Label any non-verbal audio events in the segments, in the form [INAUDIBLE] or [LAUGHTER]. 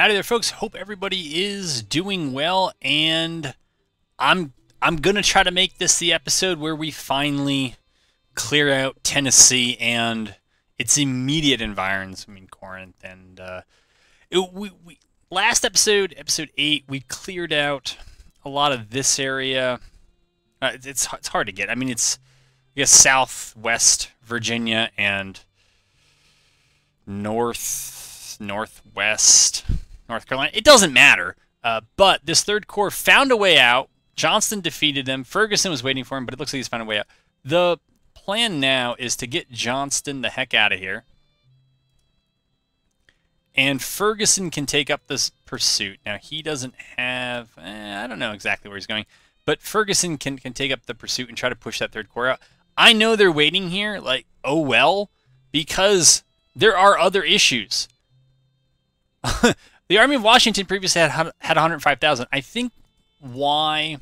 Howdy there, folks. Hope everybody is doing well, and I'm I'm gonna try to make this the episode where we finally clear out Tennessee and its immediate environs. I mean Corinth and uh, it, we, we last episode, episode eight, we cleared out a lot of this area. Uh, it's it's hard to get. I mean, it's I guess southwest Virginia and north northwest North Carolina. It doesn't matter. Uh, but this third corps found a way out. Johnston defeated them. Ferguson was waiting for him, but it looks like he's found a way out. The plan now is to get Johnston the heck out of here. And Ferguson can take up this pursuit. Now, he doesn't have... Eh, I don't know exactly where he's going. But Ferguson can, can take up the pursuit and try to push that third corps out. I know they're waiting here, like, oh well, because there are other issues. [LAUGHS] The Army of Washington previously had had 105,000. I think why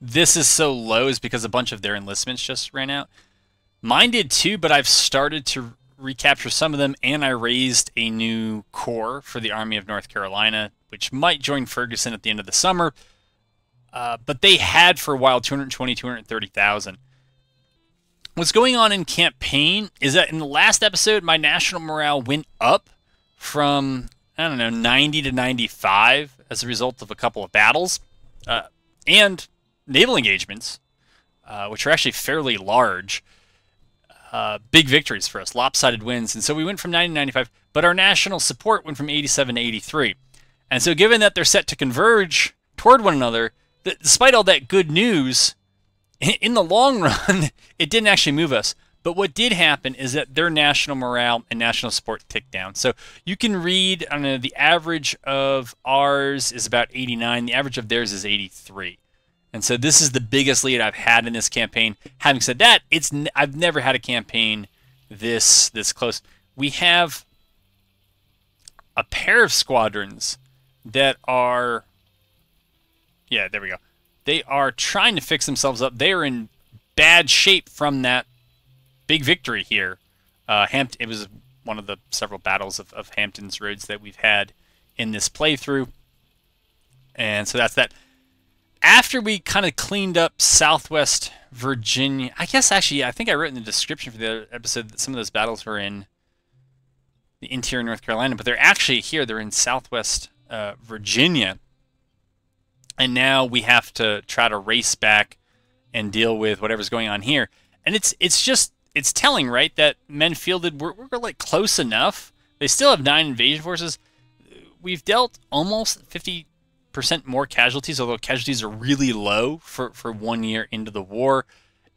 this is so low is because a bunch of their enlistments just ran out. Mine did too, but I've started to recapture some of them, and I raised a new corps for the Army of North Carolina, which might join Ferguson at the end of the summer. Uh, but they had for a while 220, 230,000. What's going on in campaign is that in the last episode, my national morale went up from I don't know 90 to 95 as a result of a couple of battles uh, and naval engagements, uh, which are actually fairly large. Uh, big victories for us, lopsided wins, and so we went from 90 to 95. But our national support went from 87 to 83, and so given that they're set to converge toward one another, th- despite all that good news, in the long [LAUGHS] run, it didn't actually move us. But what did happen is that their national morale and national support ticked down. So you can read, I know, the average of ours is about 89. The average of theirs is 83. And so this is the biggest lead I've had in this campaign. Having said that, it's I've never had a campaign this this close. We have a pair of squadrons that are yeah, there we go. They are trying to fix themselves up. They are in bad shape from that big victory here. Uh, Hampton, it was one of the several battles of, of Hampton's roads that we've had in this playthrough. And so that's that. After we kind of cleaned up Southwest Virginia, I guess actually, I think I wrote in the description for the episode that some of those battles were in the interior North Carolina, but they're actually here. They're in Southwest uh, Virginia. And now we have to try to race back and deal with whatever's going on here. And it's it's just it's telling, right, that men fielded we're, we're like close enough. They still have nine invasion forces. We've dealt almost 50% more casualties, although casualties are really low for, for one year into the war.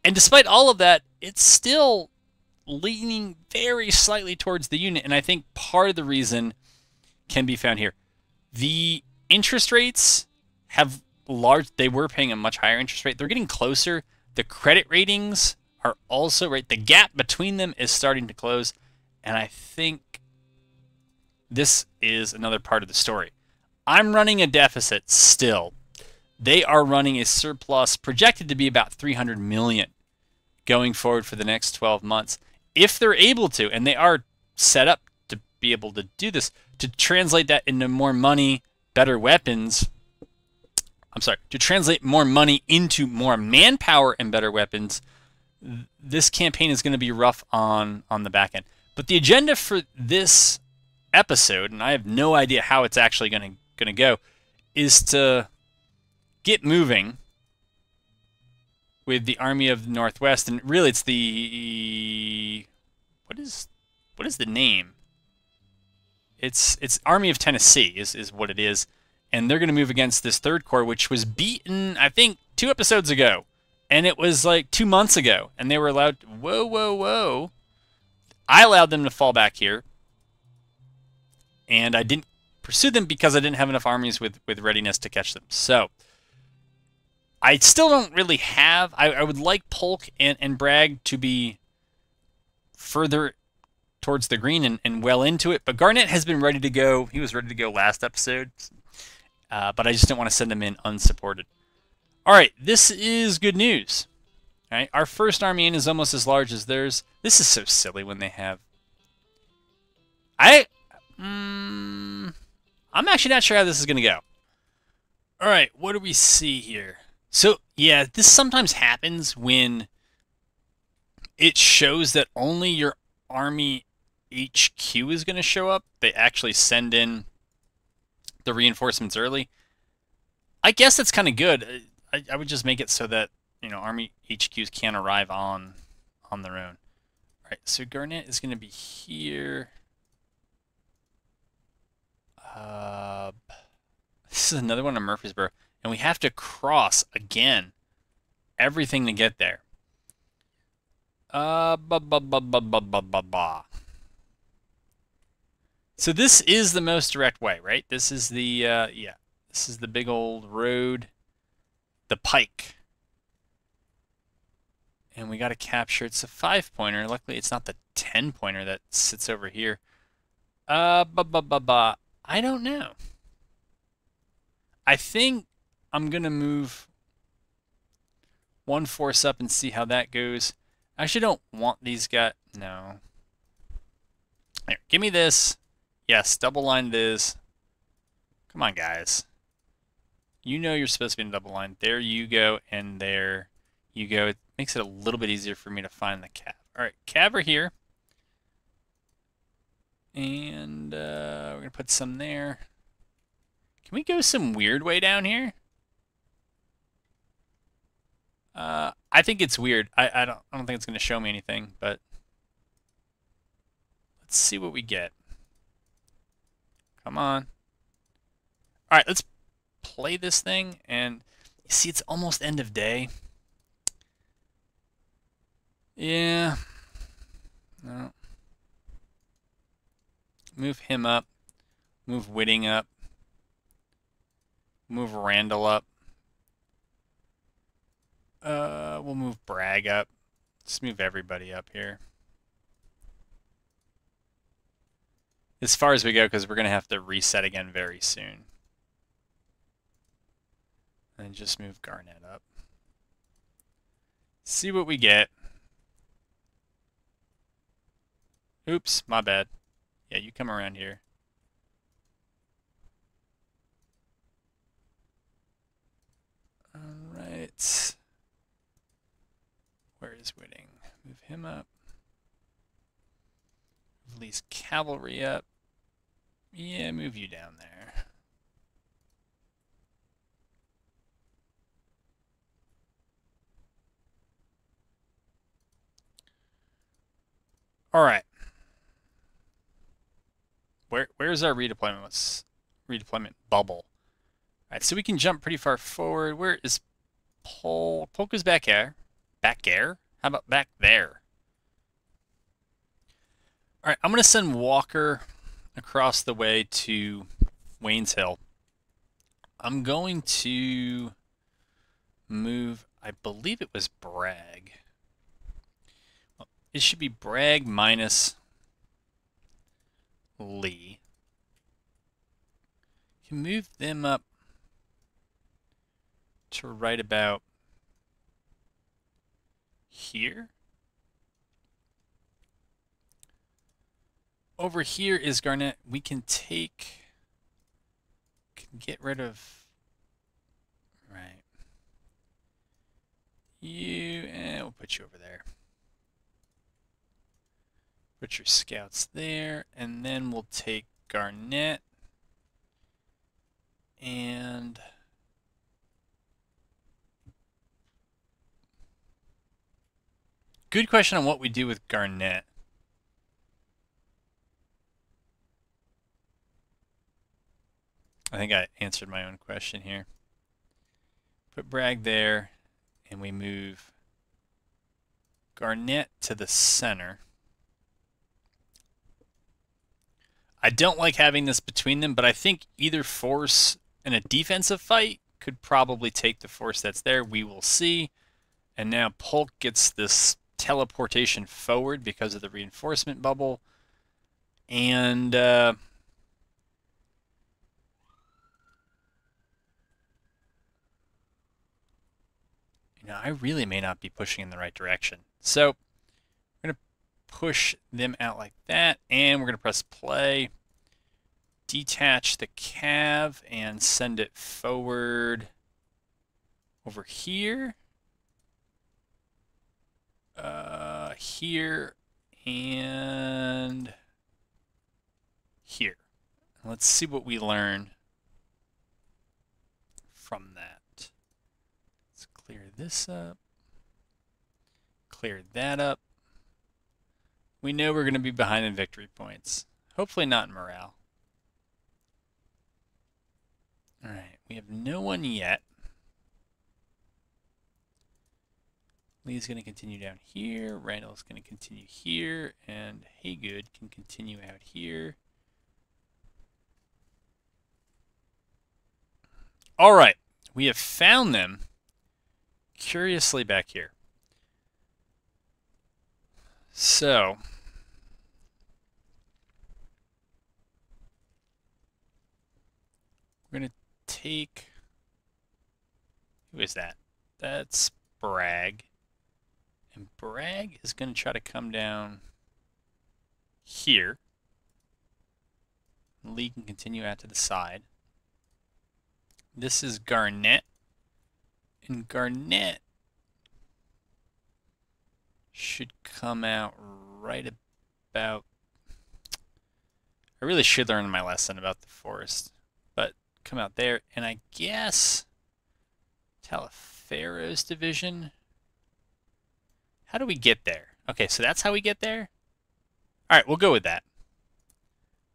And despite all of that, it's still leaning very slightly towards the Union. And I think part of the reason can be found here. The interest rates have large, they were paying a much higher interest rate. They're getting closer. The credit ratings are also right. The gap between them is starting to close, and I think this is another part of the story. I'm running a deficit still. They are running a surplus projected to be about 300 million going forward for the next 12 months. If they're able to, and they are set up to be able to do this, to translate that into more money, better weapons. I'm sorry, to translate more money into more manpower and better weapons, this campaign is going to be rough on on the back end. But the agenda for this episode, and I have no idea how it's actually going to going to go, is to get moving with the Army of the Northwest, and really it's the what is what is the name? It's it's Army of Tennessee is is what it is, and they're going to move against this Third Corps, which was beaten I think two episodes ago and it was like two months ago, and they were allowed. Whoa, whoa, whoa! I allowed them to fall back here, and I didn't pursue them because I didn't have enough armies with with readiness to catch them. So I still don't really have. I, I would like Polk and, and Bragg to be further towards the green and, and well into it, but Garnett has been ready to go. He was ready to go last episode, uh, but I just didn't want to send him in unsupported. All right, this is good news. All right, our first army in is almost as large as theirs. This is so silly when they have. I. Mm, I'm actually not sure how this is going to go. All right, what do we see here? So, yeah, this sometimes happens when it shows that only your army HQ is going to show up. They actually send in the reinforcements early. I guess that's kind of good. I, I would just make it so that, you know, army HQs can't arrive on on their own. All right, so Garnett is going to be here. Uh, this is another one in Murfreesboro. And we have to cross again everything to get there. Uh, ba ba ba ba ba ba ba ba. So this is the most direct way, right? This is the, uh, yeah, this is the big old road, the pike. And we got to capture, it's a five pointer. Luckily, it's not the 10 pointer that sits over here. Uh, ba ba ba ba. I don't know. I think I'm going to move one force up and see how that goes. I actually don't want these guys. No. Here, give me this. Yes, double line it is. Come on, guys. You know you're supposed to be in a double line. There you go, and there you go. It makes it a little bit easier for me to find the cav. All right, cav are here. And uh, we're going to put some there. Can we go some weird way down here? Uh, I think it's weird. I, I don't I don't think it's going to show me anything, but let's see what we get. Come on. All right, let's play this thing and you see it's almost end of day. Yeah. No. Move him up. Move Whiting up. Move Randall up. Uh, we'll move Bragg up. Let's move everybody up here. As far as we go, because we're going to have to reset again very soon. And just move Garnett up. See what we get. Oops, my bad. Yeah, you come around here. Alright. Where is Whiting? Move him up. Lee's cavalry up. Yeah, move you down there. All right. Where where's our redeployment Let's redeployment bubble? All right, so we can jump pretty far forward. Where is Polk? Polk is back here. Back air? How about back there? All right, I'm going to send Walker across the way to Wayne's Hill. I'm going to move, I believe it was Bragg. It should be Bragg minus Lee. You can move them up to right about here. Over here is Garnett. We can take, can get rid of, right. You, and we'll put you over there. Put your scouts there, and then we'll take Garnett and Good question on what we do with Garnett. I think I answered my own question here. Put Bragg there, and we move Garnett to the center. I don't like having this between them, but I think either force in a defensive fight could probably take the force that's there. We will see. And now Polk gets this teleportation forward because of the reinforcement bubble. And uh, you know, I really may not be pushing in the right direction. So push them out like that, and we're going to press play. detach the cav and send it forward over here. Uh, here and here. Let's see what we learn from that. Let's clear this up. Clear that up. We know we're going to be behind in victory points. Hopefully not in morale. Alright, we have no one yet. Lee's going to continue down here. Randall's going to continue here. And Hagood can continue out here. All right, we have found them curiously back here. So, we're going to take, who is that? That's Bragg. And Bragg is going to try to come down here. Lee can continue out to the side. This is Garnett. And Garnett should come out right about... I really should learn my lesson about the forest. Come out there, and I guess Taliaferro's division how do we get there? Okay, so that's how we get there? All right, we'll go with that.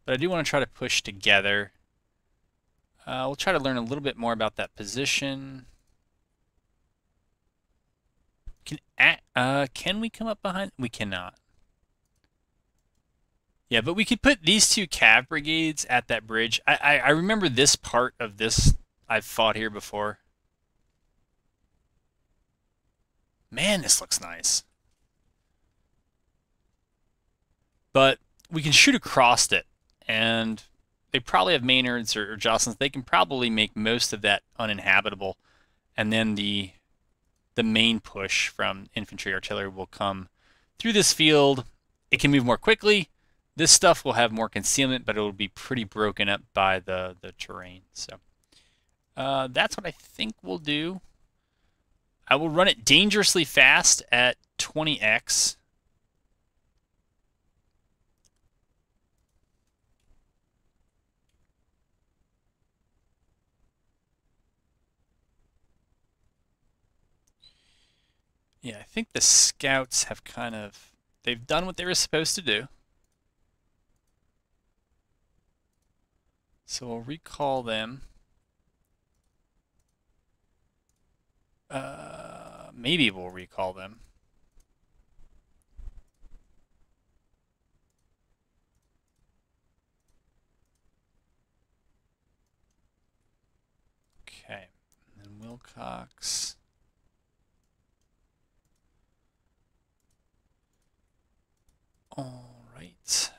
But I do want to try to push together. Uh, we'll try to learn a little bit more about that position. Can uh, can we come up behind? We cannot. Yeah, but we could put these two cav brigades at that bridge. I, I, I remember this part of this. I've fought here before. Man, this looks nice. But we can shoot across it, and they probably have Maynards or, or Joslyn's. They can probably make most of that uninhabitable, and then the the main push from infantry artillery will come through this field. It can move more quickly. This stuff will have more concealment, but it will be pretty broken up by the, the terrain. So uh, that's what I think we'll do. I will run it dangerously fast at 20x Yeah, I think the scouts have kind of they've done what they were supposed to do. So we'll recall them. Uh, maybe we'll recall them. Okay, and then Wilcox. All right.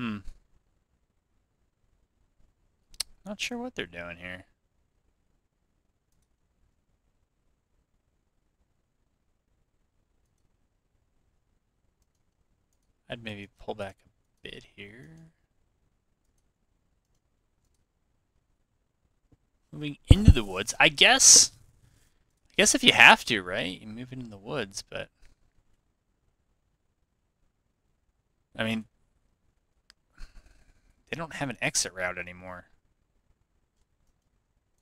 Hmm. Not sure what they're doing here. I'd maybe pull back a bit here. Moving into the woods. I guess I guess if you have to, right? You move into the woods, but... I mean... They don't have an exit route anymore.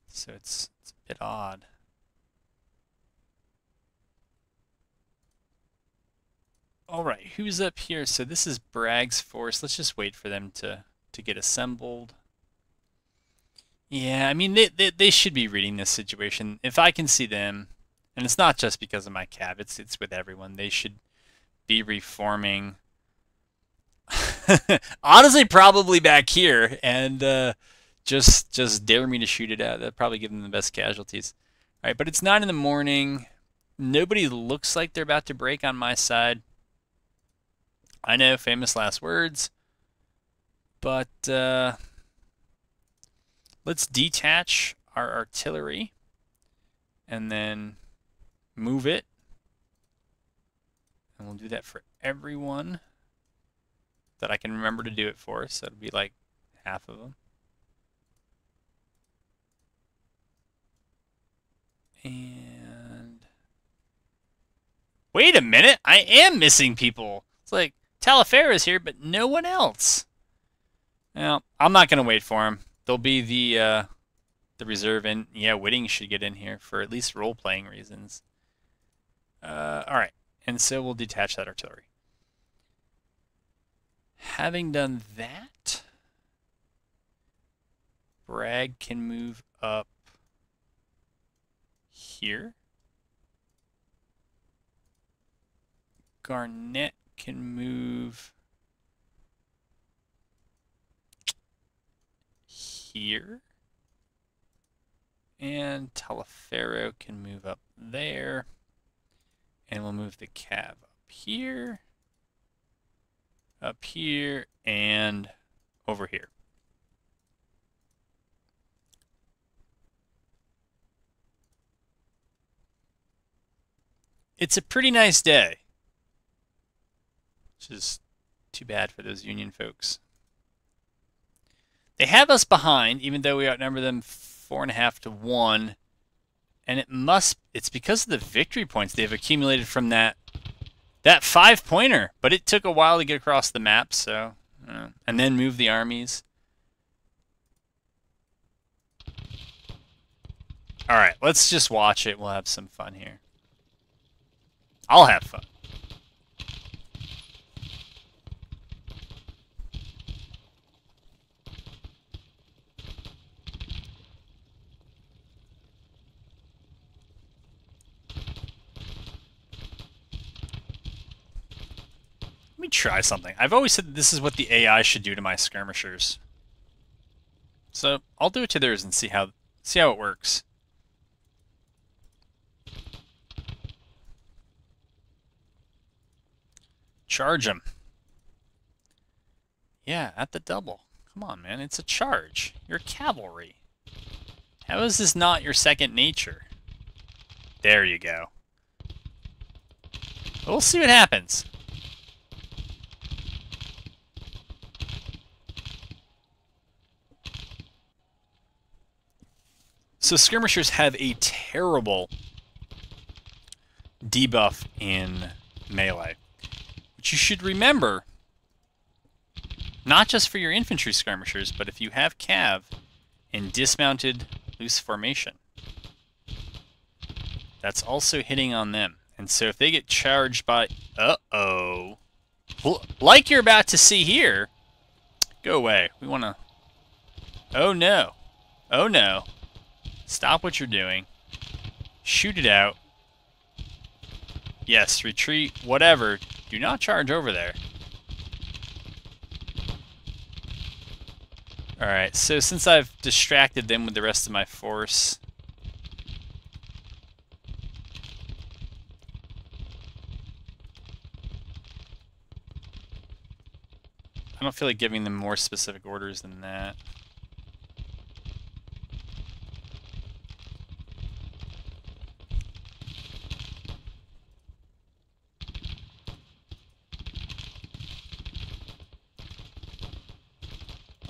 So it's, it's a bit odd. Alright, who's up here? So this is Bragg's force. Let's just wait for them to, to get assembled. Yeah, I mean, they, they, they should be reading this situation. If I can see them, and it's not just because of my cav, it's, it's with everyone, they should be reforming. [LAUGHS] Honestly, probably back here, and uh, just just dare me to shoot it out. That'd probably give them the best casualties. All right, but it's 9 in the morning. Nobody looks like they're about to break on my side. I know, famous last words. But... Uh, Let's detach our artillery and then move it. And we'll do that for everyone that I can remember to do it for. So it'll be like half of them. And wait a minute, I am missing people. It's like is here, but no one else. Well, I'm not gonna wait for him. There'll be the uh, the reserve, and yeah, Whiting should get in here for at least role playing reasons. Uh, all right, and so we'll detach that artillery. Having done that, Bragg can move up here. Garnett can move here. And Taliaferro can move up there. And we'll move the cav up here, up here, and over here. It's a pretty nice day. Which is too bad for those Union folks. They have us behind, even though we outnumber them four and a half to one. And it must, it's because of the victory points they've accumulated from that that five pointer. But it took a while to get across the map, so, uh, and then move the armies. All right, let's just watch it. We'll have some fun here. I'll have fun. Try something. I've always said this is what the AI should do to my skirmishers. So I'll do it to theirs and see how see how it works. Charge him. Yeah, at the double. Come on, man. It's a charge. You're cavalry. How is this not your second nature? There you go. We'll see what happens. So skirmishers have a terrible debuff in melee. But you should remember, not just for your infantry skirmishers, but if you have cav in dismounted loose formation, that's also hitting on them. And so if they get charged by, uh-oh, like you're about to see here, go away. We want to, oh no, oh no, stop what you're doing, shoot it out, yes, retreat, whatever, do not charge over there. Alright, so since I've distracted them with the rest of my force... I don't feel like giving them more specific orders than that.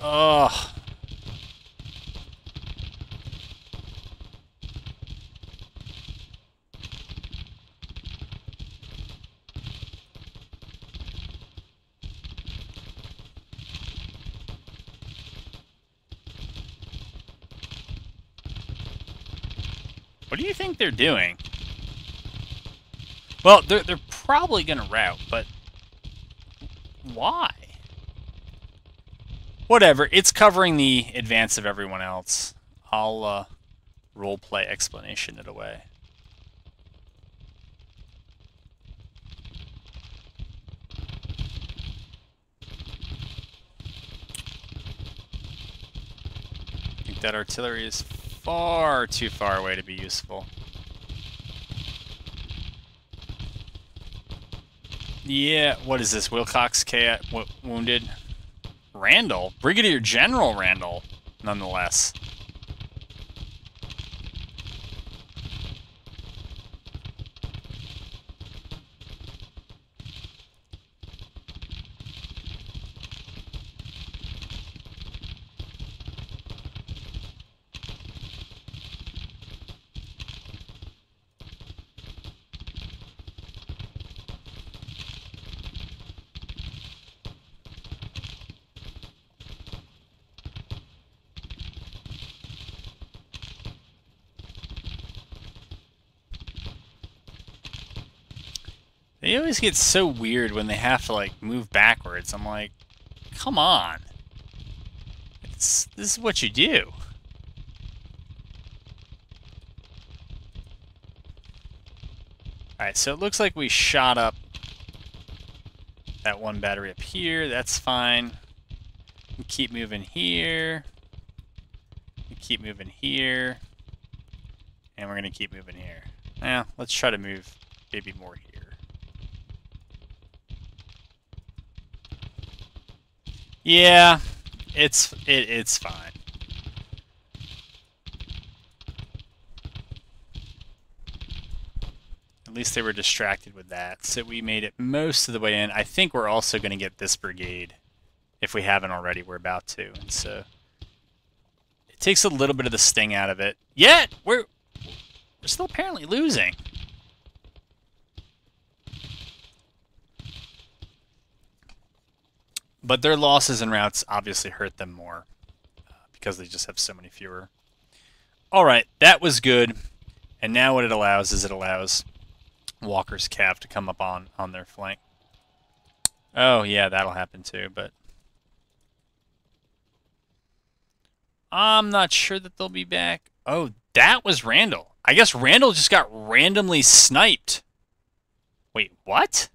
Ugh. What do you think they're doing? Well, they're, they're probably going to rout, but why? Whatever. It's covering the advance of everyone else. I'll uh, roleplay explanation it away. I think that artillery is far too far away to be useful. Yeah, what is this? Wilcox K wounded? Randall? Brigadier General Randall, nonetheless. They always get so weird when they have to like move backwards. I'm like, come on. It's, this is what you do. Alright, so it looks like we shot up that one battery up here. That's fine. We keep moving here. We keep moving here. And we're going to keep moving here. Yeah, let's try to move maybe more here. Yeah, it's it, it's fine. At least they were distracted with that. So we made it most of the way in. I think we're also going to get this brigade. If we haven't already, we're about to. And so it takes a little bit of the sting out of it. Yet, we're, we're still apparently losing. But their losses and routs obviously hurt them more uh, because they just have so many fewer. All right, that was good. And now what it allows is it allows Walker's cav to come up on, on their flank. Oh, yeah, that'll happen too, but... I'm not sure that they'll be back. Oh, that was Randall. I guess Randall just got randomly sniped. Wait, what?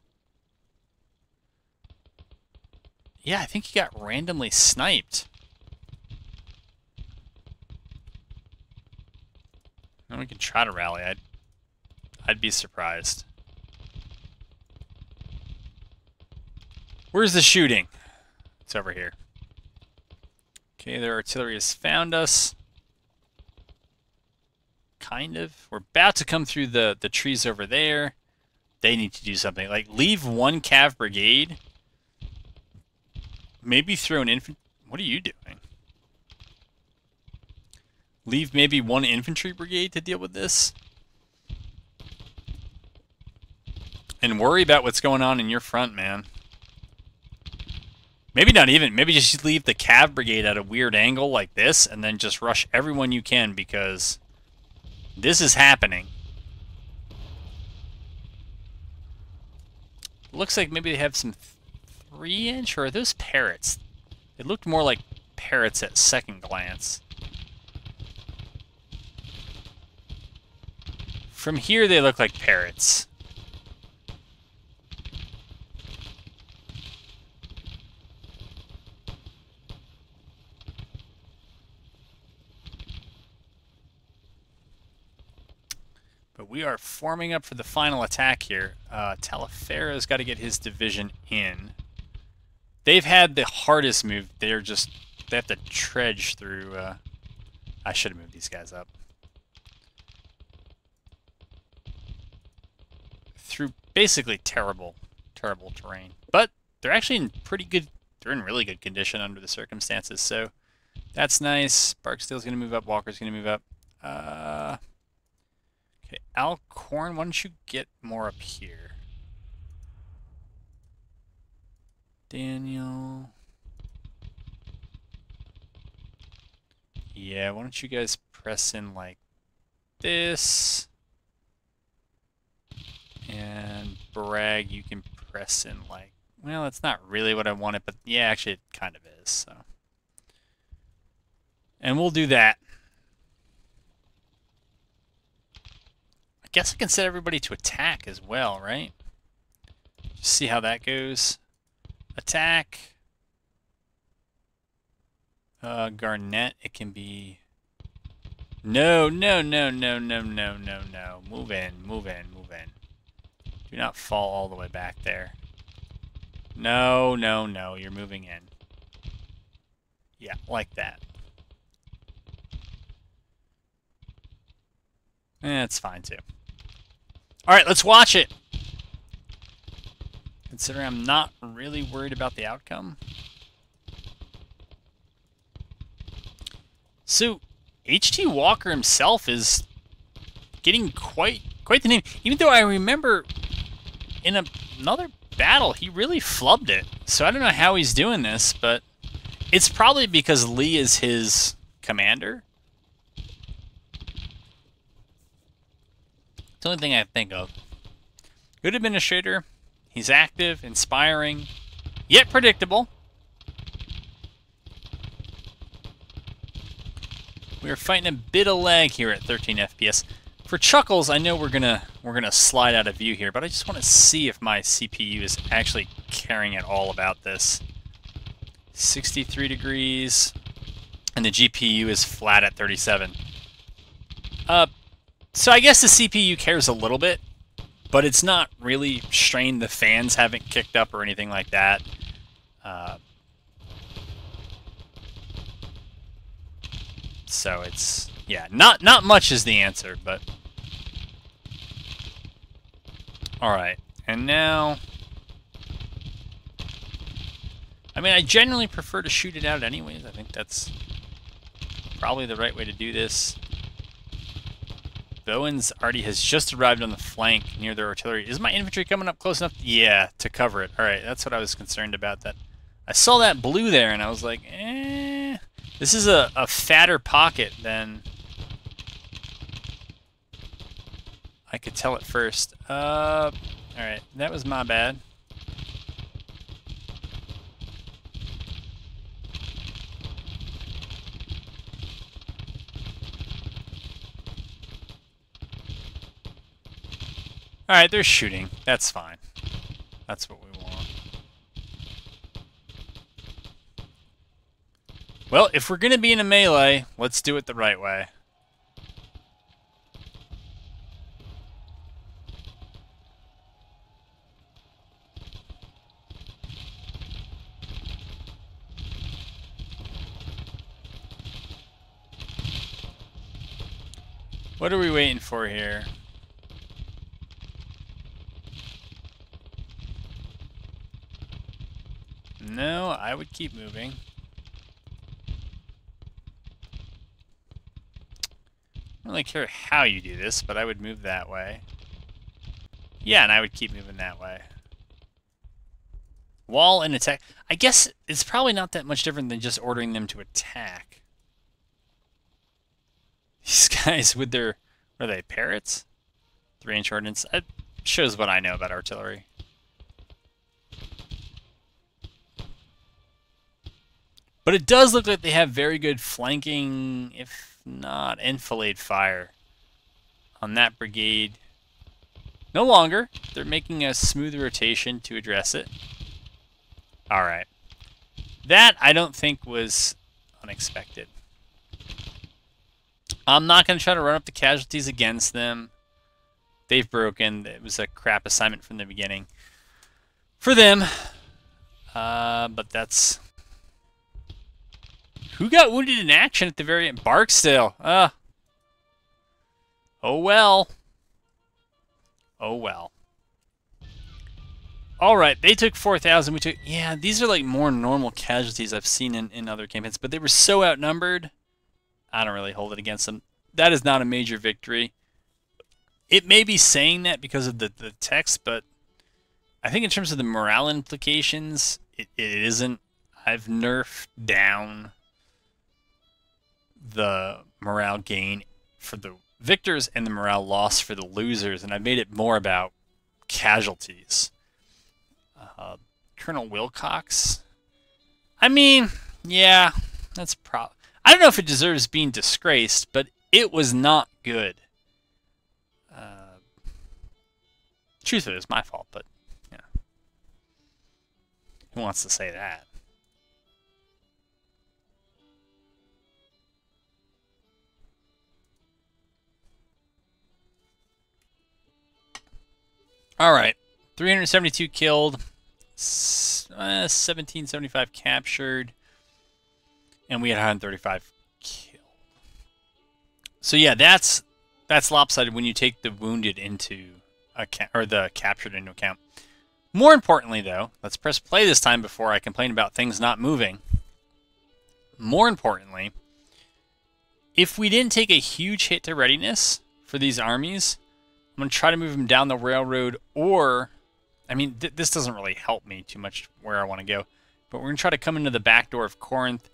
Yeah, I think he got randomly sniped. And we can try to rally. I'd, I'd be surprised. Where's the shooting? It's over here. Okay, their artillery has found us. Kind of. We're about to come through the, the trees over there. They need to do something. Like, leave one cav brigade Maybe throw an infantry... What are you doing? Leave maybe one infantry brigade to deal with this? And worry about what's going on in your front, man. Maybe not even. Maybe just leave the cav brigade at a weird angle like this and then just rush everyone you can because this is happening. Looks like maybe they have some three inch, or are those Parrotts? It looked more like Parrotts at second glance. From here, they look like Parrotts. But we are forming up for the final attack here. Uh, Taliaferro's got to get his division in. They've had the hardest move. They're just they have to trudge through. Uh, I should have moved these guys up through basically terrible, terrible terrain. But they're actually in pretty good. They're in really good condition under the circumstances. So that's nice. Barksdale's going to move up. Walker's going to move up. Uh, okay, Alcorn, why don't you get more up here? Daniel. Yeah, why don't you guys press in like this? And Bragg, you can press in like, well, that's not really what I wanted, but yeah, actually it kind of is, so. And we'll do that. I guess I can set everybody to attack as well, right? Just see how that goes. Attack. Uh, Garnett, it can be... No, no, no, no, no, no, no, no. Move in, move in, move in. Do not fall all the way back there. No, no, no, you're moving in. Yeah, like that. That's fine too. Alright, let's watch it! Considering I'm not really worried about the outcome. So, H.T. Walker himself is getting quite quite the name. Even though I remember in a, another battle, he really flubbed it. So I don't know how he's doing this, but it's probably because Lee is his commander. It's the only thing I think of. Good administrator, He's active, inspiring, yet predictable. We're fighting a bit of lag here at 13 FPS. For chuckles, I know we're gonna we're gonna slide out of view here, but I just want to see if my CPU is actually caring at all about this. 63 degrees, and the GPU is flat at 37. Uh, so I guess the CPU cares a little bit, but it's not really strained. The fans haven't kicked up or anything like that. Uh, so it's yeah, not not much is the answer, but all right. And now, I mean, I generally prefer to shoot it out anyways. I think that's probably the right way to do this. Bowens already has just arrived on the flank near their artillery. Is my infantry coming up close enough? Yeah, to cover it. All right, that's what I was concerned about. That I saw that blue there, and I was like, eh. This is a, a fatter pocket than I could tell at first. Uh, Alright, that was my bad. Alright, they're shooting. That's fine. That's what we want. Well, if we're going to be in a melee, let's do it the right way. What are we waiting for here? No, I would keep moving. I don't really care how you do this, but I would move that way. Yeah, and I would keep moving that way. Wall and attack. I guess it's probably not that much different than just ordering them to attack. [LAUGHS] These guys with their, are they, Parrotts? Three-inch ordnance. It shows what I know about artillery. But it does look like they have very good flanking, if not enfilade fire on that brigade. No longer. They're making a smooth rotation to address it. Alright. That, I don't think, was unexpected. I'm not going to try to run up the casualties against them. They've broken. It was a crap assignment from the beginning for them. Uh, but that's... Who got wounded in action at the very end? Barksdale. Uh. Oh well. Oh well. Alright, they took 4,000. We took... Yeah, these are like more normal casualties I've seen in, in other campaigns. But they were so outnumbered. I don't really hold it against them. That is not a major victory. It may be saying that because of the, the text, but I think in terms of the morale implications, it, it isn't. I've nerfed down the morale gain for the victors and the morale loss for the losers, and I've made it more about casualties. Uh, Colonel Wilcox. I mean, yeah, that's pro. I don't know if it deserves being disgraced, but it was not good. Uh, truth of it is my fault, but yeah, who wants to say that? All right, 372 killed, uh, 1775 captured and we had 135 killed. So yeah, that's that's lopsided when you take the wounded into account or the captured into account. More importantly, though, let's press play this time before I complain about things not moving. More importantly, if we didn't take a huge hit to readiness for these armies, I'm going to try to move him down the railroad or, I mean, th this doesn't really help me too much where I want to go, but we're going to try to come into the back door of Corinth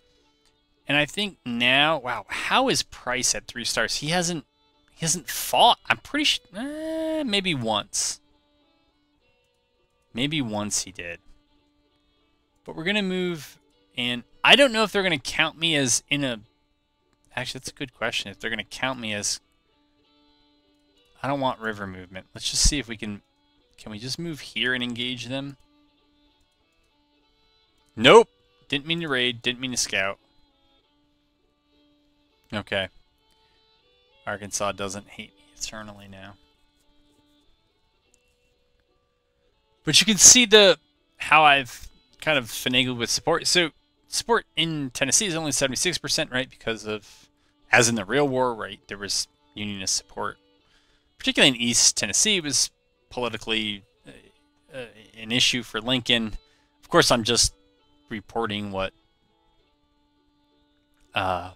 and I think now, wow, how is Price at three stars? He hasn't, he hasn't fought. I'm pretty sure, eh, maybe once. Maybe once he did. But we're going to move and I don't know if they're going to count me as in a... Actually, that's a good question. If they're going to count me as... I don't want river movement. Let's just see if we can... Can we just move here and engage them? Nope. Didn't mean to raid. Didn't mean to scout. Okay. Arkansas doesn't hate me eternally now. But you can see the how I've kind of finagled with support. So support in Tennessee is only 76%, right? Because of, as in the real war, right, there was Unionist support. Particularly in East Tennessee, was politically uh, uh, an issue for Lincoln. Of course, I'm just reporting what uh,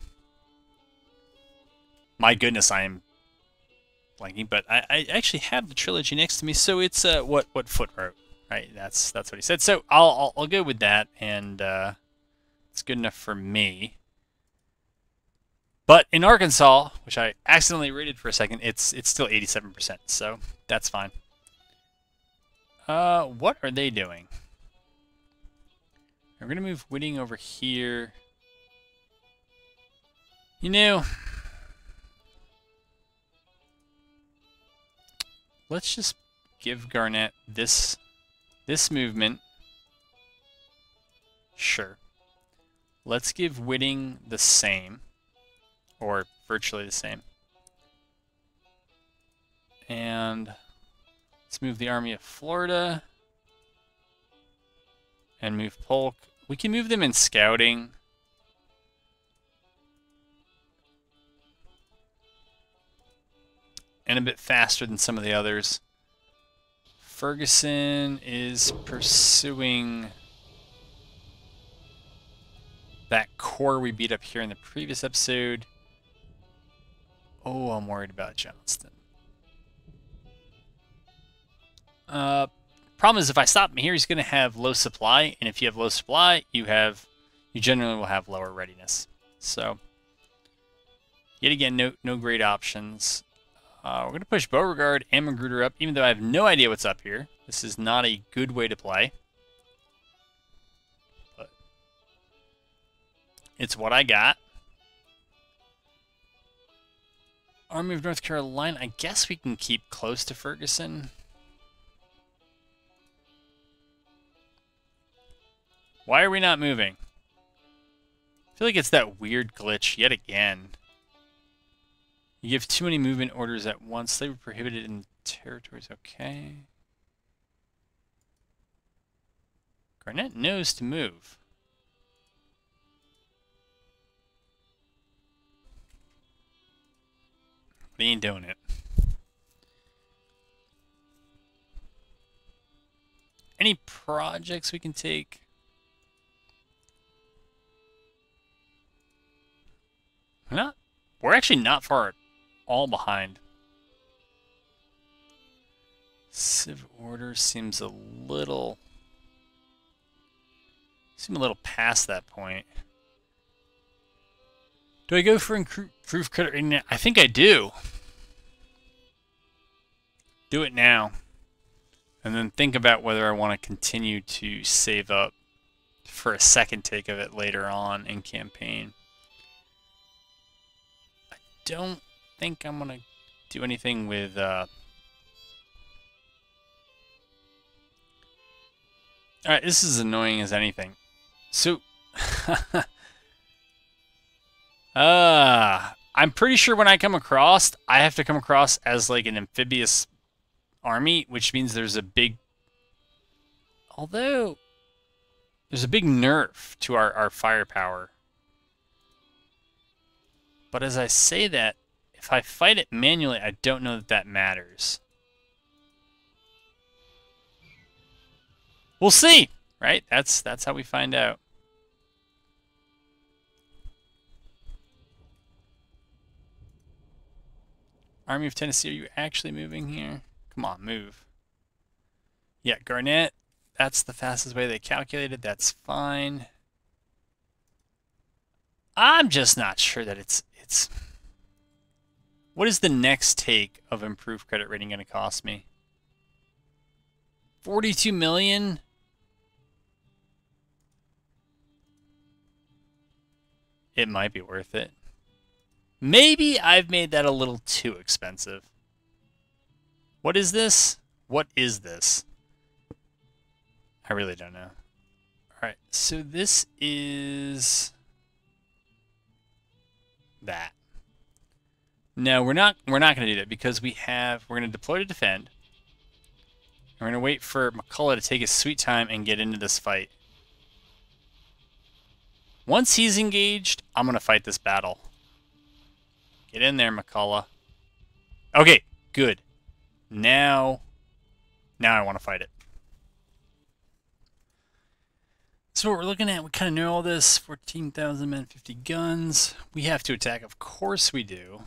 my goodness, I am blanking, but I, I actually have the trilogy next to me, so it's uh, what what Foote wrote, right? That's that's what he said. So I'll I'll, I'll go with that, and uh, it's good enough for me. But in Arkansas, which I accidentally rated for a second, it's it's still 87%, so that's fine. Uh, what are they doing? We're going to move Whiting over here. You know, let's just give Garnett this this movement. Sure. Let's give Whiting the same, or virtually the same. And let's move the Army of Florida and move Polk. We can move them in scouting. And a bit faster than some of the others. Ferguson is pursuing that core we beat up here in the previous episode. Oh, I'm worried about Johnston. Uh, problem is if I stop him here, he's going to have low supply, and if you have low supply, you have you generally will have lower readiness. So, yet again, no no great options. Uh, we're going to push Beauregard and Magruder up, even though I have no idea what's up here. This is not a good way to play. But it's what I got. Army of North Carolina. I guess we can keep close to Ferguson. Why are we not moving? I feel like it's that weird glitch yet again. You give too many movement orders at once. They were prohibited in territories. Okay. Garnett knows to move. He ain't doing it. Any projects we can take? We're not. We're actually not far at all behind. Civ order seems a little. Seem a little past that point. Do I go for improve credit? I think I do. Do it now. And then think about whether I want to continue to save up for a second take of it later on in campaign. I don't think I'm going to do anything with... Uh... Alright, this is annoying as anything. So... [LAUGHS] Uh, I'm pretty sure when I come across, I have to come across as like an amphibious army, which means there's a big... Although, there's a big nerf to our, our firepower. But as I say that, if I fight it manually, I don't know that that matters. We'll see, right? That's that's how we find out. Army of Tennessee, are you actually moving here? Come on, move. Yeah, Garnett, that's the fastest way they calculated. That's fine. I'm just not sure that it's it's what is the next take of improved credit rating going to cost me? 42 million? It might be worth it. Maybe I've made that a little too expensive. What is this? What is this? I really don't know. Alright, so this is that. No, we're not we're not gonna do that because we have we're gonna deploy to defend. We're gonna wait for McCulloch to take his sweet time and get into this fight. Once he's engaged, I'm gonna fight this battle. Get in there, McCulloch. Okay, good. Now, now I want to fight it. So what we're looking at, we kind of know all this. 14,000 men, 50 guns. We have to attack. Of course we do.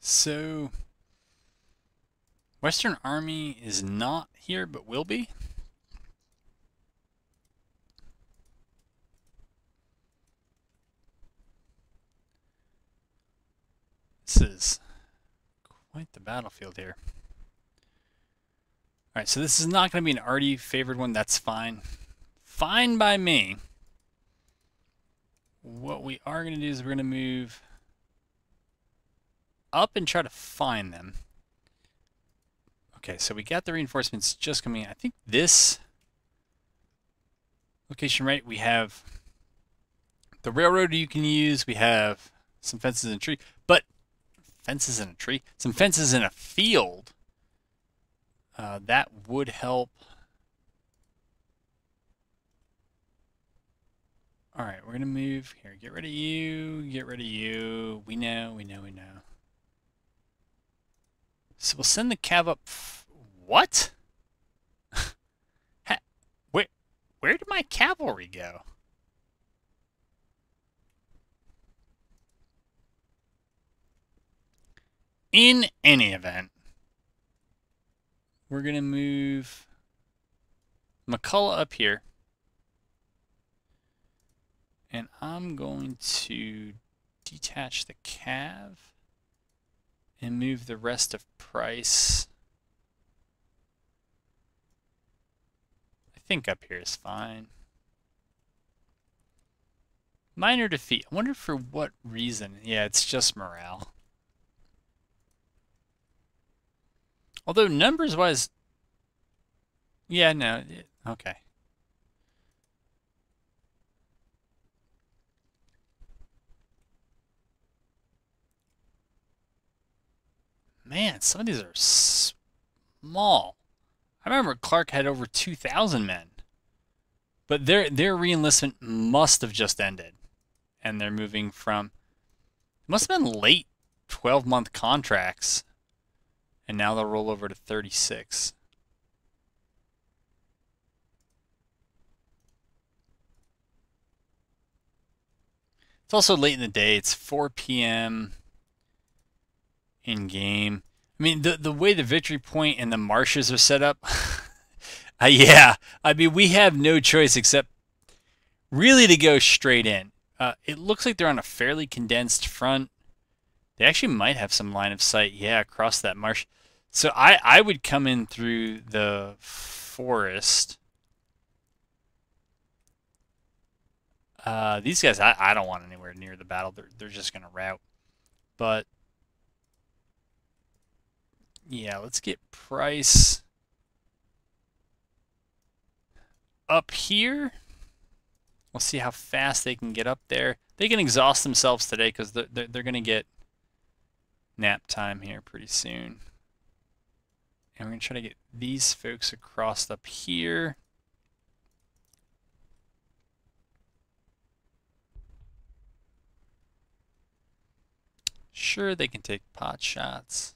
So, Western Army is not here, but will be. This is quite the battlefield here. Alright, so this is not going to be an arty favored one. That's fine. Fine by me. What we are going to do is we're going to move up and try to find them. Okay, so we got the reinforcements just coming in. I think this location right, we have the railroad you can use. We have some fences and tree. Fences in a tree, some fences in a field. Uh, that would help. All right, we're to move here. Get rid of you. Get rid of you. We know, we know, we know. So we'll send the cav up. What? [LAUGHS] where, where did my cavalry go? In any event, we're going to move McCulloch up here. And I'm going to detach the cav and move the rest of Price. I think up here is fine. Minor defeat. I wonder for what reason. Yeah, it's just morale. Although numbers wise, yeah, no, okay. Man, some of these are small. I remember Clark had over 2,000 men. But their their reenlistment must have just ended. And they're moving from It must have been late 12 month contracts and now they'll roll over to 36. It's also late in the day. It's 4 p.m. in game. I mean, the the way the victory point and the marshes are set up, [LAUGHS] uh, yeah. I mean, we have no choice except really to go straight in. Uh, it looks like they're on a fairly condensed front. They actually might have some line of sight, yeah, across that marsh. So I, I would come in through the forest. Uh, these guys, I, I don't want anywhere near the battle. They're, they're just going to rout. But, yeah, let's get Price up here. We'll see how fast they can get up there. They can exhaust themselves today because they're, they're, they're going to get nap time here pretty soon. And we're going to try to get these folks across up here. Sure, they can take pot shots.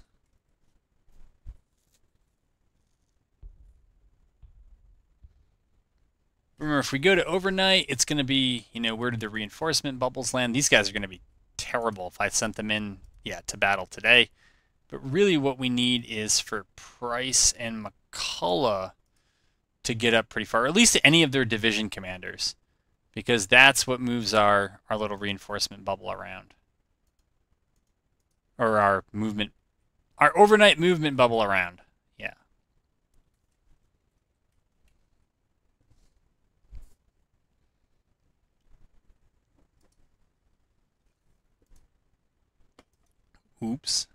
Remember, if we go to overnight, it's going to be, you know, where did the reinforcement bubbles land? These guys are going to be terrible if I sent them in, yeah, to battle today. But really what we need is for Price and McCulloch to get up pretty far, or at least any of their division commanders, because that's what moves our, our little reinforcement bubble around. or our movement, our overnight movement bubble around. Yeah. Oops.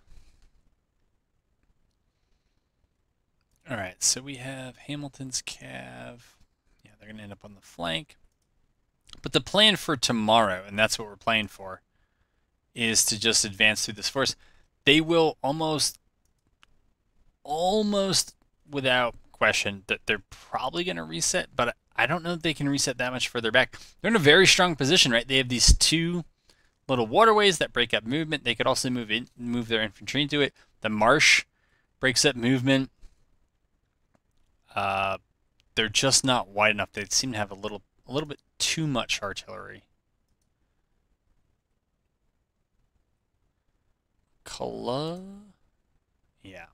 All right, so we have Hamilton's Cav. Yeah, they're going to end up on the flank. But the plan for tomorrow, and that's what we're playing for, is to just advance through this force. They will almost, almost without question, that they're probably going to reset, but I don't know if they can reset that much further back. They're in a very strong position, right? They have these two little waterways that break up movement. They could also move in, move their infantry into it. The marsh breaks up movement. Uh, they're just not wide enough. They seem to have a little a little bit too much artillery. Kala? Yeah.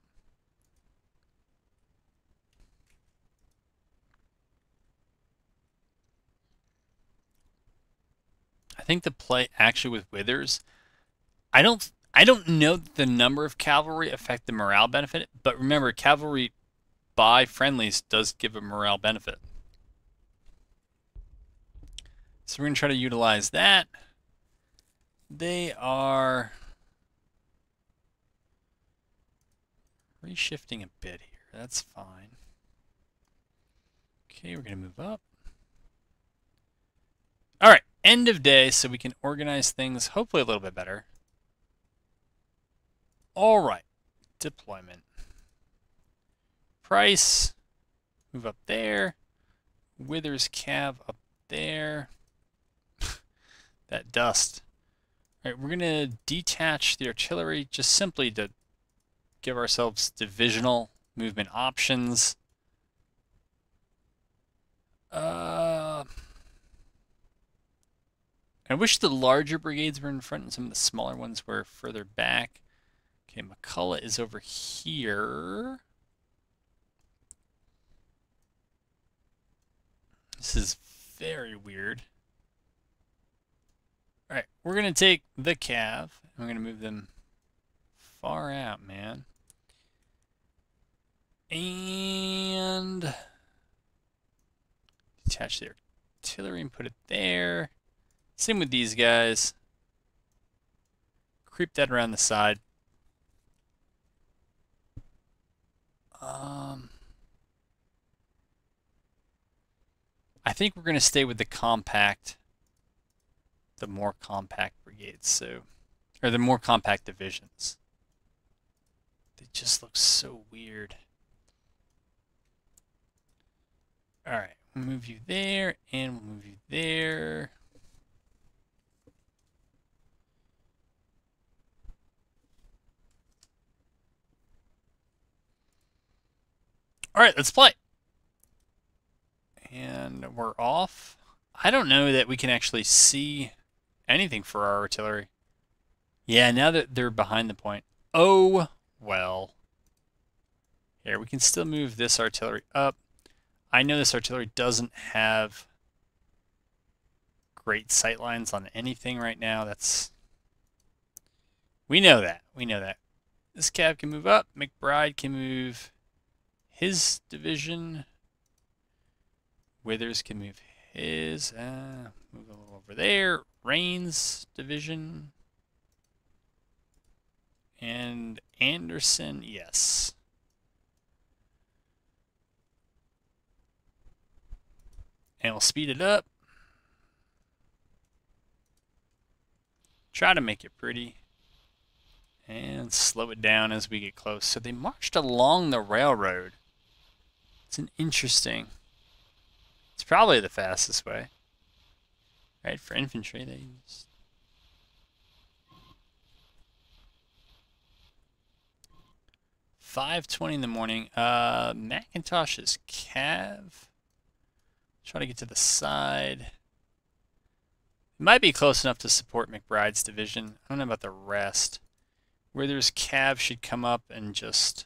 I think the play actually with Withers, I don't I don't know the number of cavalry affect the morale benefit, but remember cavalry by friendlies does give a morale benefit. So we're going to try to utilize that. They are reshifting a bit here. That's fine. Okay, we're going to move up. All right, end of day, so we can organize things hopefully a little bit better. All right, deployment. Price, move up there. Withers Cav up there [LAUGHS] that dust. All right, we're going to detach the artillery just simply to give ourselves divisional movement options. Uh, I wish the larger brigades were in front and some of the smaller ones were further back. Okay, McCulloch is over here. This is very weird. All right, we're going to take the cav. We're going to move them far out, man. And attach the artillery and put it there. Same with these guys. Creep that around the side. Um, I think we're going to stay with the compact the more compact brigades, so or the more compact divisions. They just look so weird. All right, we'll move you there, and we'll move you there. All right, let's play. And we're off. I don't know that we can actually see anything for our artillery. Yeah, now that they're behind the point. Oh, well. Here, we can still move this artillery up. I know this artillery doesn't have great sight lines on anything right now. That's... We know that. We know that. This cav can move up. McBride can move his division. Withers can move his. Uh, move a little over there. Rains division. And Anderson, yes. And we'll speed it up. Try to make it pretty. And slow it down as we get close. So they marched along the railroad. It's an interesting. It's probably the fastest way. Right, for infantry, they use... Five twenty in the morning. Uh, McIntosh's Cav. Try to get to the side. It might be close enough to support McBride's division. I don't know about the rest. Where there's Cav should come up and just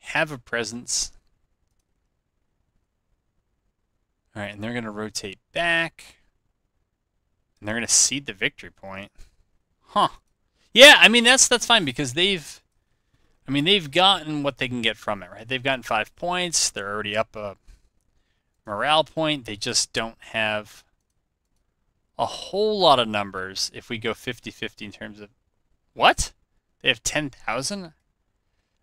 have a presence. Alright, and they're going to rotate back. And they're going to cede the victory point. Huh. Yeah, I mean that's that's fine because they've, I mean they've gotten what they can get from it, right? They've gotten five points. They're already up a morale point. They just don't have a whole lot of numbers if we go 50-50 in terms of what? They have 10,000?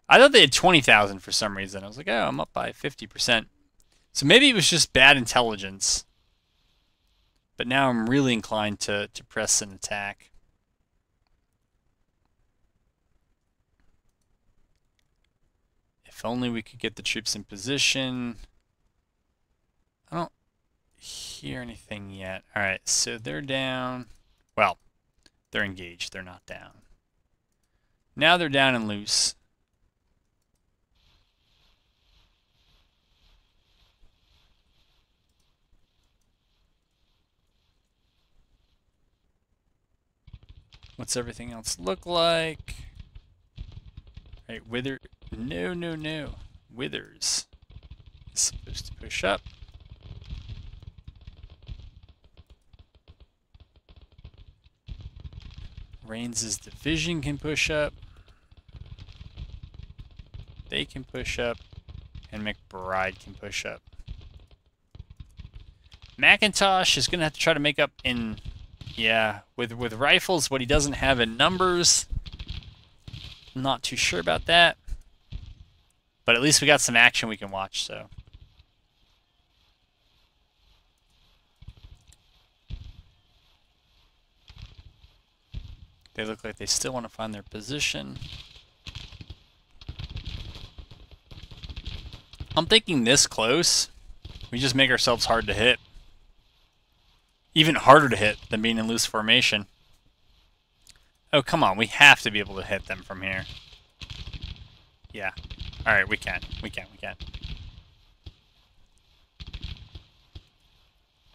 I thought they had 20,000 for some reason. I was like, oh, I'm up by 50%. So maybe it was just bad intelligence. But now I'm really inclined to, to press an attack. If only we could get the troops in position. I don't hear anything yet. All right, so they're down. Well, they're engaged. They're not down. Now they're down and loose. What's everything else look like? Right, Wither. No, no, no. Withers is supposed to push up. Rains' division can push up. They can push up. And McBride can push up. McIntosh is going to have to try to make up in yeah, with with rifles, what he doesn't have in numbers. I'm not too sure about that. But at least we got some action we can watch, so. They look like they still want to find their position. I'm thinking this close, we just make ourselves hard to hit even harder to hit than being in loose formation. Oh, come on. We have to be able to hit them from here. Yeah. Alright, we can. We can. We can.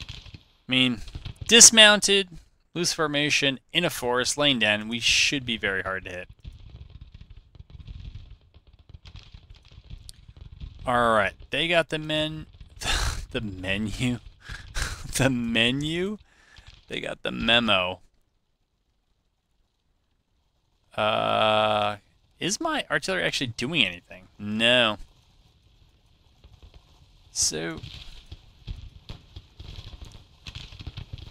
I mean, dismounted, loose formation, in a forest, laying down, we should be very hard to hit. Alright, they got the men... [LAUGHS] the menu [LAUGHS] [LAUGHS] the menu. They got the memo. Uh, is my artillery actually doing anything? No. So,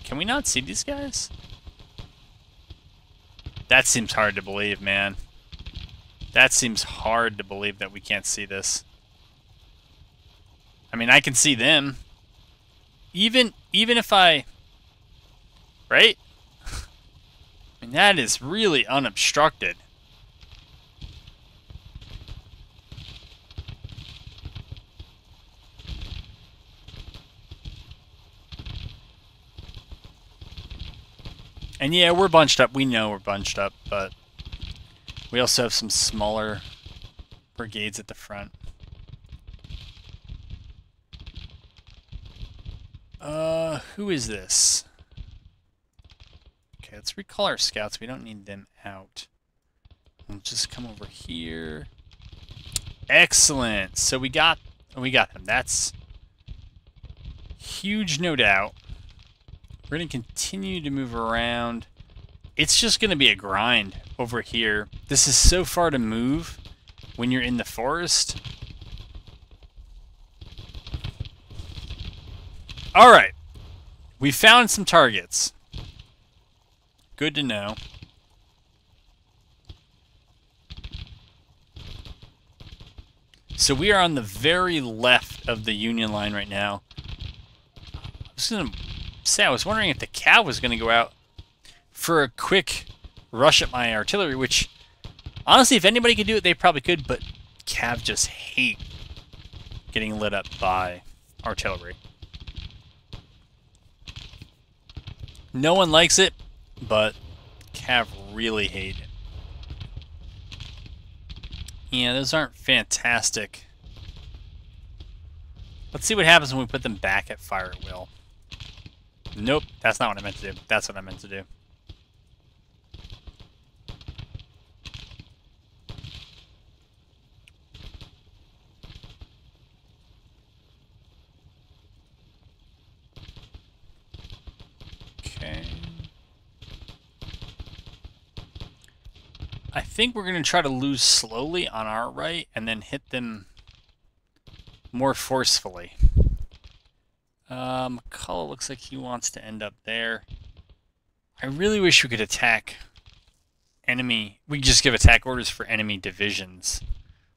can we not see these guys? That seems hard to believe, man. That seems hard to believe that we can't see this. I mean, I can see them even even if I right? [LAUGHS] I mean that is really unobstructed. And yeah, we're bunched up. We know we're bunched up, but we also have some smaller brigades at the front. Uh, who is this? Okay, let's recall our scouts. We don't need them out. We'll just come over here. Excellent. So we got we got them. That's huge, no doubt. We're to continue to move around. It's just to be a grind over here. This is so far to move when you're in the forest. Alright. We found some targets. Good to know. So we are on the very left of the Union line right now. I was going to say, I was wondering if the Cav was going to go out for a quick rush at my artillery, which, honestly, if anybody could do it, they probably could, but Cav just hate getting lit up by artillery. No one likes it, but Cav really hate it. Yeah, those aren't fantastic. Let's see what happens when we put them back at fire at will. Nope, that's not what I meant to do. That's what I meant to do. Think we're going to try to lose slowly on our right and then hit them more forcefully. Um, McCulloch looks like he wants to end up there. I really wish we could attack enemy... We could just give attack orders for enemy divisions.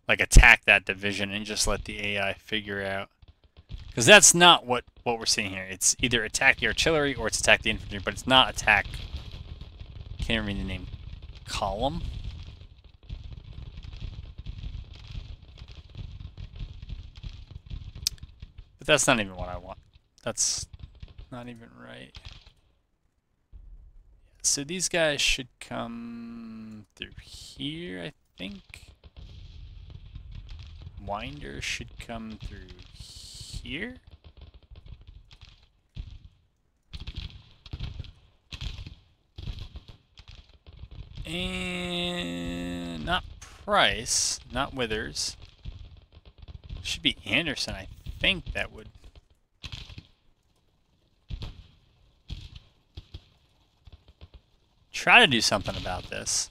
Like, attack that division and just let the AI figure out. Because that's not what, what we're seeing here. It's either attack the artillery or it's attack the infantry, but it's not attack... Can't remember the name. Column? But that's not even what I want. That's not even right. So these guys should come through here, I think. Winder should come through here. And not Price, not Withers. Should be Anderson, I think that would... Try to do something about this.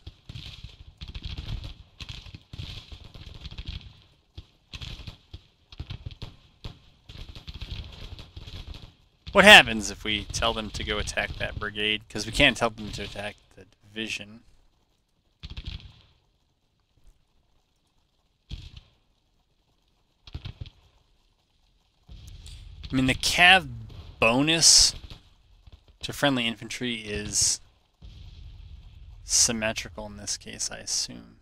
What happens if we tell them to go attack that brigade? Because we can't tell them to attack the division. I mean, the cav bonus to friendly infantry is symmetrical in this case, I assume.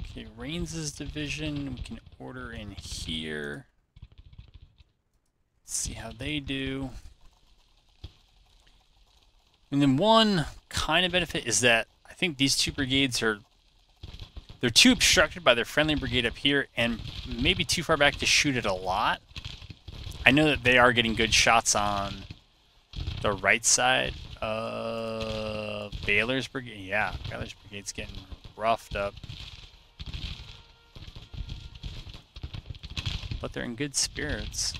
Okay, Rains' division, we can order in here. Let's see how they do. And then one kind of benefit is that I think these two brigades are they're too obstructed by their friendly brigade up here and maybe too far back to shoot it a lot. I know that they are getting good shots on the right side of Baylor's brigade. Yeah, Baylor's brigade's getting roughed up. But they're in good spirits.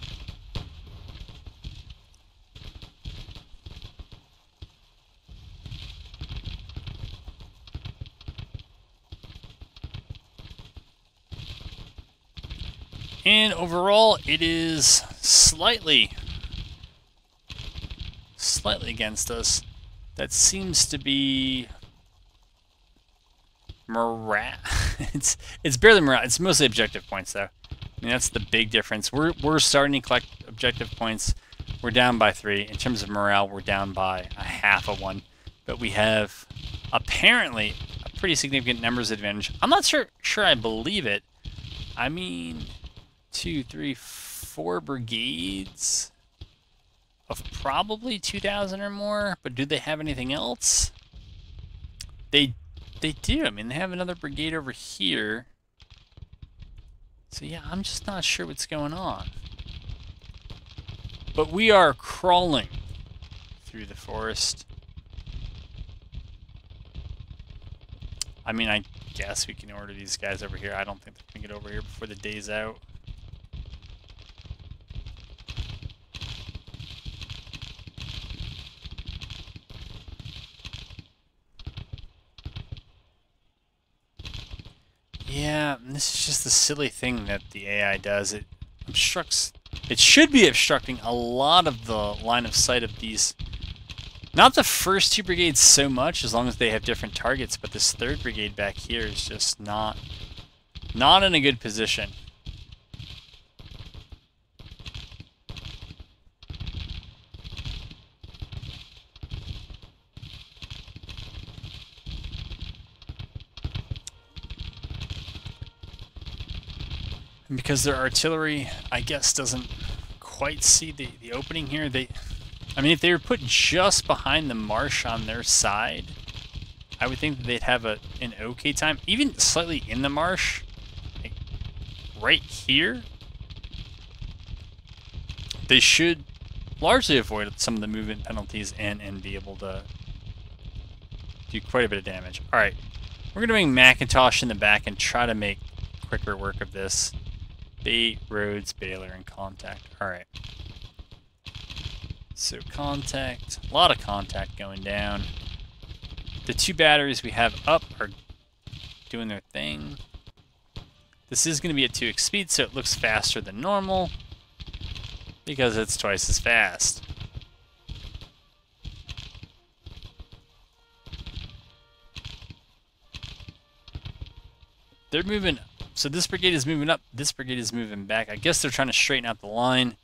And overall, it is slightly, slightly against us. That seems to be morale. [LAUGHS] it's it's barely morale. It's mostly objective points, though. I mean, that's the big difference. We're we're starting to collect objective points. We're down by three. In terms of morale, we're down by a half of one. But we have apparently a pretty significant numbers advantage. I'm not sure sure I believe it. I mean, two, three, four brigades of probably 2,000 or more, but do they have anything else? They they do. I mean, they have another brigade over here. So yeah, I'm just not sure what's going on. But we are crawling through the forest. I mean, I guess we can order these guys over here. I don't think they can get over here before the day's out. Yeah, this is just the silly thing that the AI does. It obstructs... It should be obstructing a lot of the line of sight of these... Not the first two brigades so much, as long as they have different targets, but this third brigade back here is just not... Not in a good position. Because their artillery, I guess, doesn't quite see the, the opening here, they... I mean, if they were put just behind the marsh on their side, I would think they'd have a an okay time. Even slightly in the marsh, like right here, they should largely avoid some of the movement penalties and, and be able to do quite a bit of damage. Alright, we're going to bring McIntosh in the back and try to make quicker work of this. Bait, Rhodes, Baylor, and Contact. Alright. So Contact, a lot of Contact going down. the two batteries we have up are doing their thing. This is going to be at 2x speed, so it looks faster than normal because it's twice as fast. They're moving, so this brigade is moving up, this brigade is moving back. I guess they're trying to straighten out the line,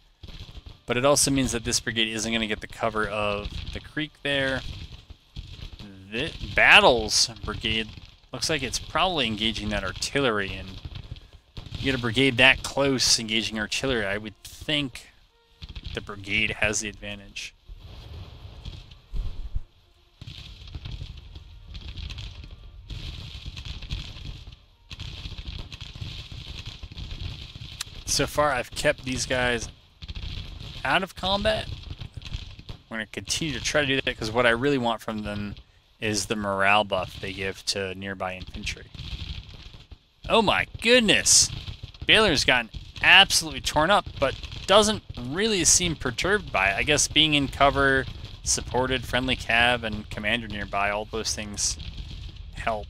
but it also means that this brigade isn't going to get the cover of the creek there. The Battles brigade looks like it's probably engaging that artillery, and you get a brigade that close engaging artillery, I would think the brigade has the advantage. So far, I've kept these guys out of combat. I'm going to continue to try to do that because what I really want from them is the morale buff they give to nearby infantry. Oh my goodness! Baylor's gotten absolutely torn up, but doesn't really seem perturbed by it. I guess being in cover, supported, friendly cav, and commander nearby, all those things help.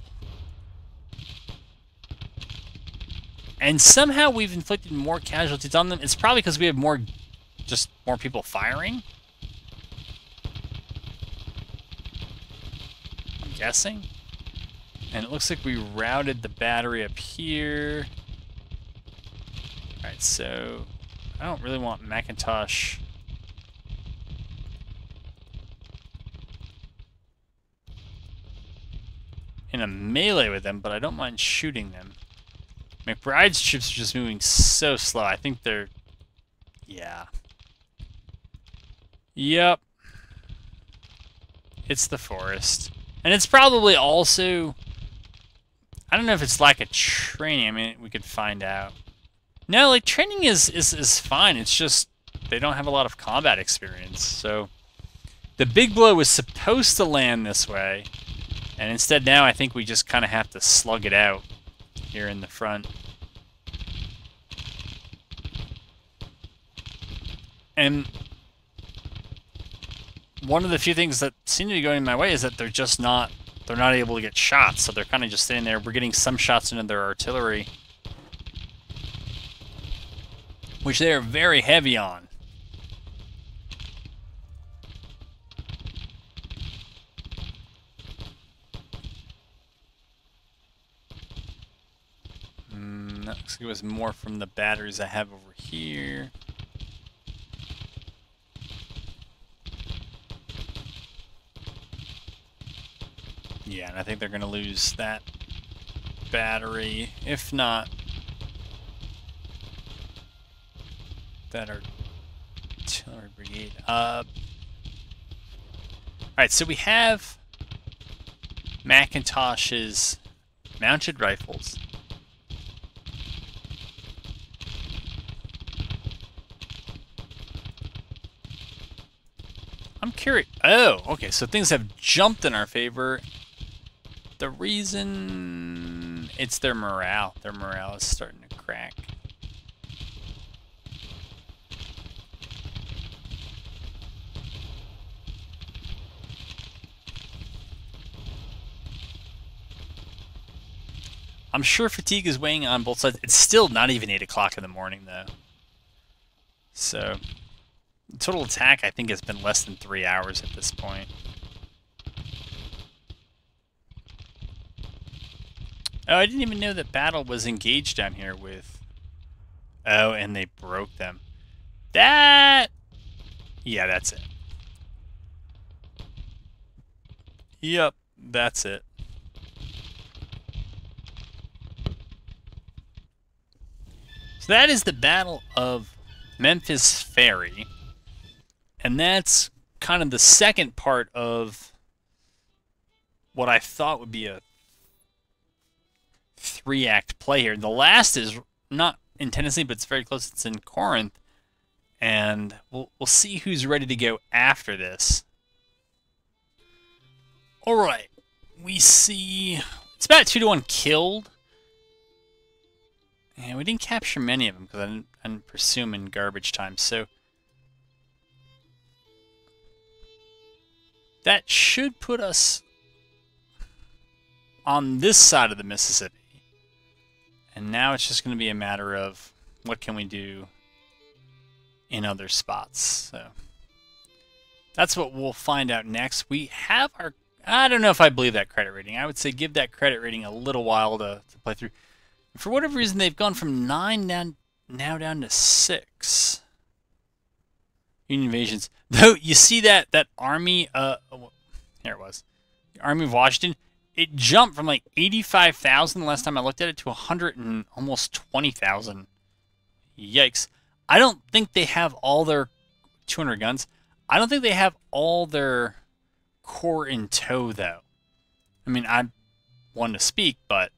And somehow we've inflicted more casualties on them. It's probably because we have more, just more people firing. I'm guessing. And it looks like we routed the battery up here. Alright, so I don't really want McIntosh. in a melee with them, but I don't mind shooting them. McBride's troops are just moving so slow. I think they're... Yeah. Yep. It's the forest. And it's probably also... I don't know if it's lack of training. I mean, we could find out. No, like, training is, is, is fine. It's just they don't have a lot of combat experience. So the big blow was supposed to land this way. And instead now I think we just kind of have to slug it out here in the front. And one of the few things that seem to be going my way is that they're just not they're not able to get shots, so they're kind of just sitting there. We're getting some shots into their artillery, which they are very heavy on. Looks like it was more from the batteries I have over here. Yeah, and I think they're going to lose that battery. If not, that artillery brigade. Uh, Alright, so we have McIntosh's mounted rifles. I'm Oh, okay, so things have jumped in our favor. The reason... It's their morale. Their morale is starting to crack. I'm sure fatigue is weighing on both sides. It's still not even 8 o'clock in the morning, though. So, total attack, I think, has been less than three hours at this point. Oh, I didn't even know that battle was engaged down here with... Oh, and they broke them. That... Yeah, that's it. Yep, that's it. So that is the Battle of Memphis Ferry. And that's kind of the second part of what I thought would be a three act play here. The last is not in Tennessee, but it's very close. It's in Corinth. And we'll, we'll see who's ready to go after this. All right. We see it's about two to one killed. And we didn't capture many of them because I didn't, I didn't in garbage time. So That should put us on this side of the Mississippi. And now it's just going to be a matter of what can we do in other spots. So that's what we'll find out next. We have our, I don't know if I believe that credit rating. I would say give that credit rating a little while to, to play through. For whatever reason, they've gone from 9 down, now down to 6. Union invasions. Though, you see that, that army, uh, here it was. The Army of Washington, it jumped from like 85,000 the last time I looked at it to 100 and almost 20,000. Yikes. I don't think they have all their 200 guns. I don't think they have all their corps in tow, though. I mean, I'm one to speak, but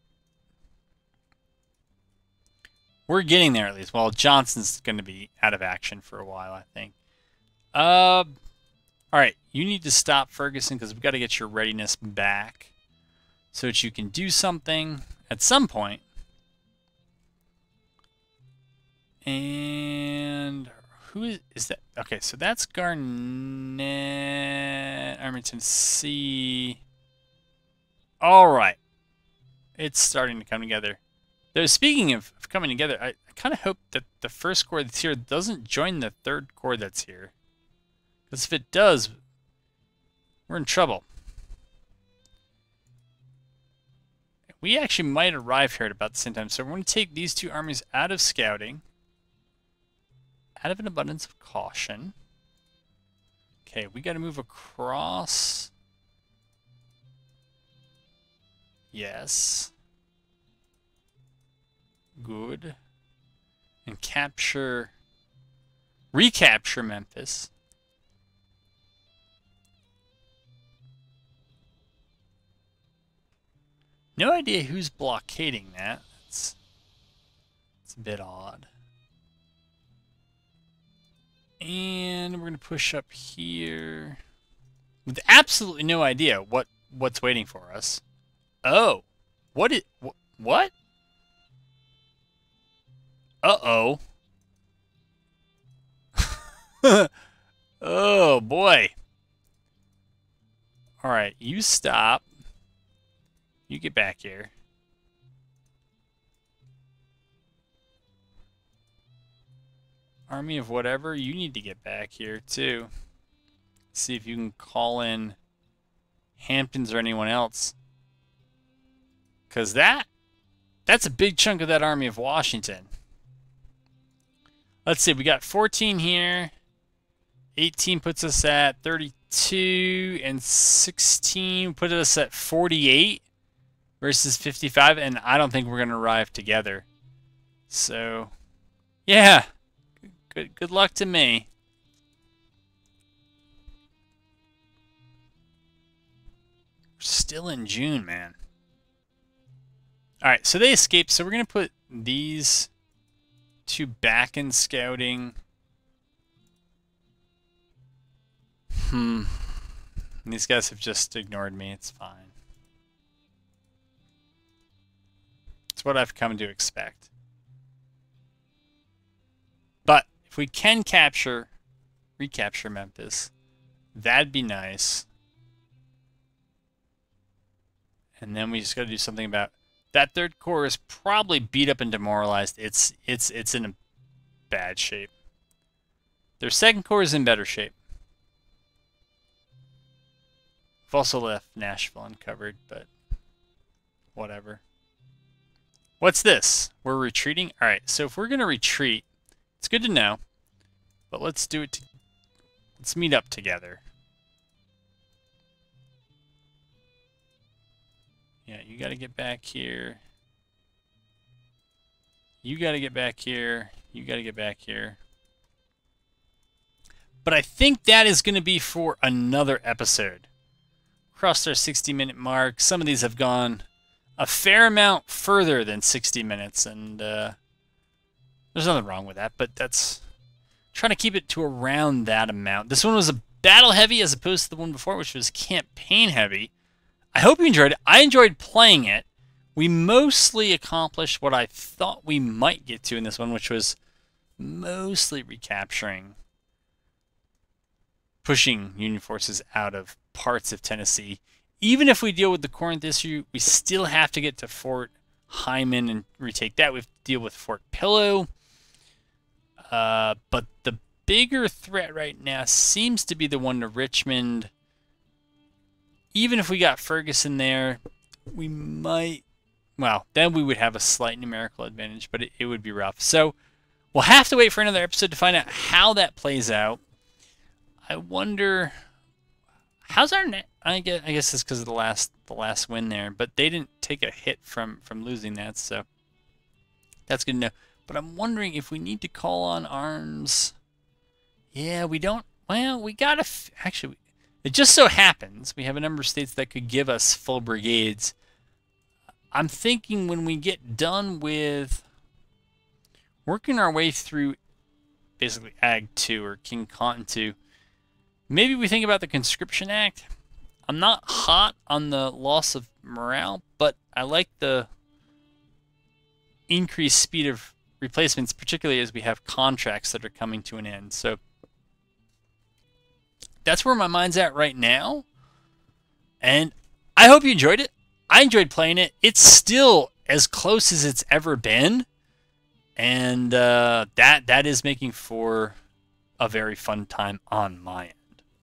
we're getting there at least. Well, Johnson's going to be out of action for a while, I think. Uh, all right, you need to stop Ferguson because we've got to get your readiness back so that you can do something at some point. And who is, is that? Okay, so that's Garnett, Armington C. All right. It's starting to come together. Though speaking of, coming together, I, I kind of hope that the first corps that's here doesn't join the third corps that's here. Because if it does, we're in trouble. We actually might arrive here at about the same time. So we're going to take these two armies out of scouting. Out of an abundance of caution. Okay, we got to move across. Yes. Good. And capture... Recapture Memphis. No idea who's blockading that. It's, it's a bit odd. And we're going to push up here with absolutely no idea what what's waiting for us. Oh, what is wh what? Uh-oh. [LAUGHS] oh boy. All right, you stop. You get back here. Army of whatever, you need to get back here too. See if you can call in Hamptons or anyone else. Because that, that's a big chunk of that Army of Washington. Let's see, we got 14 here. 18 puts us at 32, and 16 puts us at 48 versus 55, and I don't think we're going to arrive together. So, yeah, good, good luck to me. Still in June, man. All right, so they escaped, so we're going to put these two back in scouting. Hmm. These guys have just ignored me. It's fine. It's what I've come to expect. But if we can capture, recapture Memphis, that'd be nice. And then we just got to do something about that third corps is probably beat up and demoralized. It's it's it's in a bad shape. Their second corps is in better shape. I've also left Nashville uncovered, but whatever. What's this? We're retreating? Alright, so if we're going to retreat, it's good to know, but let's do it. let's meet up together. Yeah, you got to get back here. You got to get back here. You got to get back here. But I think that is going to be for another episode. Crossed our 60 minute mark. Some of these have gone a fair amount further than 60 minutes, and uh, there's nothing wrong with that, but that's trying to keep it to around that amount. This one was a battle heavy as opposed to the one before, which was campaign heavy. I hope you enjoyed it. I enjoyed playing it. We mostly accomplished what I thought we might get to in this one, which was mostly recapturing, pushing Union forces out of parts of Tennessee even if we deal with the Corinth issue, we still have to get to Fort Heiman and retake that. We have to deal with Fort Pillow. Uh, but the bigger threat right now seems to be the one to Richmond. Even if we got Ferguson there, we might. Well, then we would have a slight numerical advantage, but it, it would be rough. So we'll have to wait for another episode to find out how that plays out. I wonder how's our net. I guess I guess it's because of the last the last win there, but they didn't take a hit from from losing that, so that's good to know. But I'm wondering if we need to call on arms. Yeah, we don't. Well, we gotta actually. It just so happens we have a number of states that could give us full brigades. I'm thinking when we get done with working our way through basically Ag 2 or King Cotton 2, maybe we think about the Conscription Act. I'm not hot on the loss of morale, but I like the increased speed of replacements, particularly as we have contracts that are coming to an end. So that's where my mind's at right now. And I hope you enjoyed it. I enjoyed playing it. It's still as close as it's ever been. And uh, that that is making for a very fun time on my end.